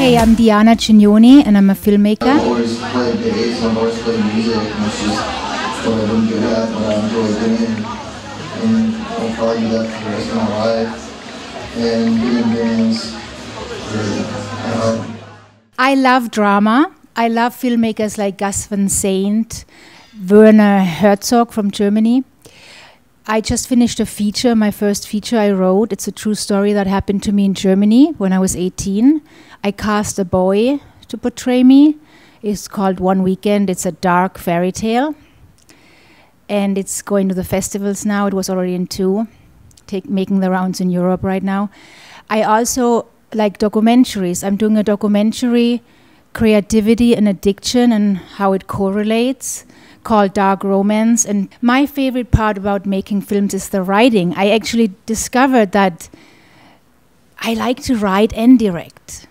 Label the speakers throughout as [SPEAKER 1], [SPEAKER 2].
[SPEAKER 1] Hey, I'm Diana Cignoni and I'm a filmmaker.
[SPEAKER 2] I've always bass, I've always music, and just what I've been good at, what I enjoy doing, and I'll probably do that for the rest of my life. And
[SPEAKER 1] I love drama. I love filmmakers like Gus Van Sant, Werner Herzog from Germany. I just finished a feature, my first feature I wrote. It's a true story that happened to me in Germany when I was 18. I cast a boy to portray me. It's called One Weekend. It's a dark fairy tale. And it's going to the festivals now. It was already in two, take, making the rounds in Europe right now. I also like documentaries. I'm doing a documentary, creativity and addiction, and how it correlates, called Dark Romance. And my favorite part about making films is the writing. I actually discovered that I like to write and direct.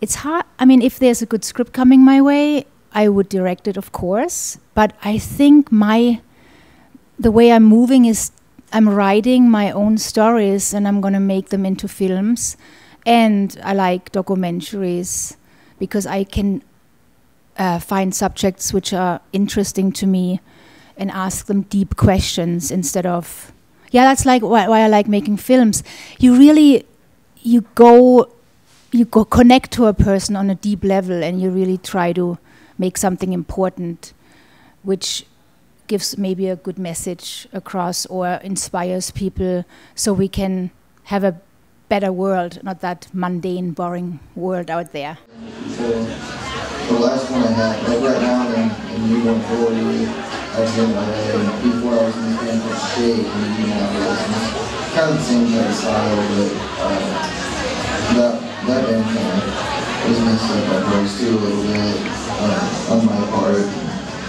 [SPEAKER 1] It's hard. I mean, if there's a good script coming my way, I would direct it, of course. But I think my the way I'm moving is I'm writing my own stories and I'm going to make them into films. And I like documentaries because I can uh, find subjects which are interesting to me and ask them deep questions instead of yeah that's like why, why i like making films. You really you go you go connect to a person on a deep level and you really try to make something important which gives maybe a good message across or inspires people so we can have a better world not that mundane boring world out there
[SPEAKER 2] so the last one I had, like right now I'm in New 140, I was in LA, before I was in this band called Shake, and you know, it kind of the same type of style, but uh, that, that band kind of was messed up at first too a little bit uh, on my part,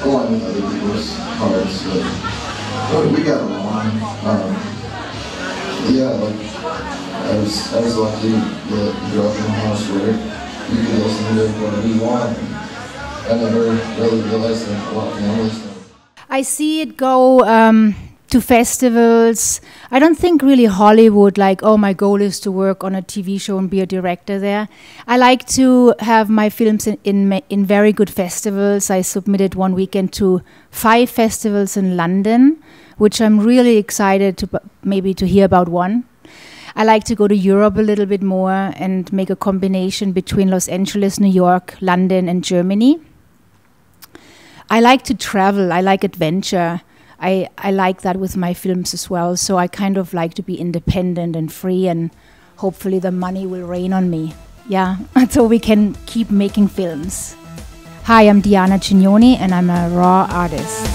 [SPEAKER 2] along with other people's parts, but, but we got along. Um, yeah, like, I was, I was lucky that up in a house where listen to want. I never really realized a lot.
[SPEAKER 1] I see it go um, to festivals. I don't think really Hollywood, like, oh, my goal is to work on a TV show and be a director there. I like to have my films in, in, in very good festivals. I submitted one weekend to five festivals in London, which I'm really excited to maybe to hear about one. I like to go to Europe a little bit more and make a combination between Los Angeles, New York, London, and Germany. I like to travel. I like adventure. I, I like that with my films as well. So I kind of like to be independent and free, and hopefully the money will rain on me. Yeah, so we can keep making films. Hi, I'm Diana Cignoni, and I'm a raw artist.